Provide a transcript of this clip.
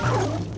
Oh!